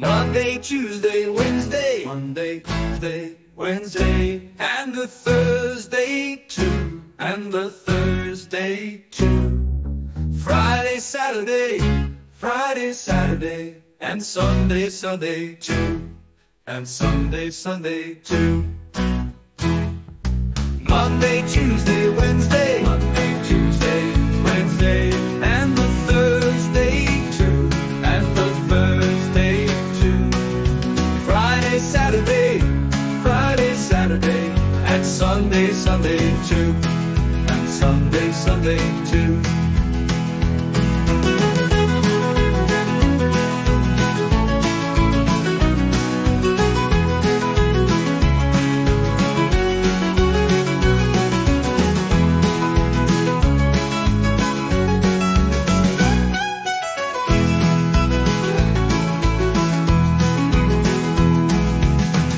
Monday, Tuesday, Wednesday, Monday, Tuesday, Wednesday, and the Thursday too, and the Thursday too. Friday, Saturday, Friday, Saturday, and Sunday, Sunday too, and Sunday, Sunday too. Monday, Tuesday, and Sunday, Sunday too, and Sunday, Sunday too.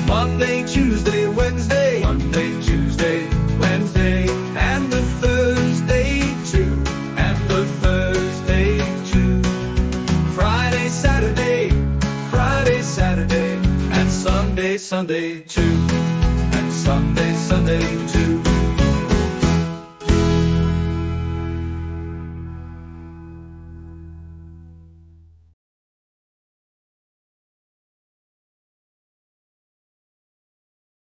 Monday, Tuesday, Monday, Tuesday, Wednesday, and the Thursday too, and the Thursday too. Friday, Saturday, Friday, Saturday, and Sunday, Sunday too, and Sunday, Sunday too.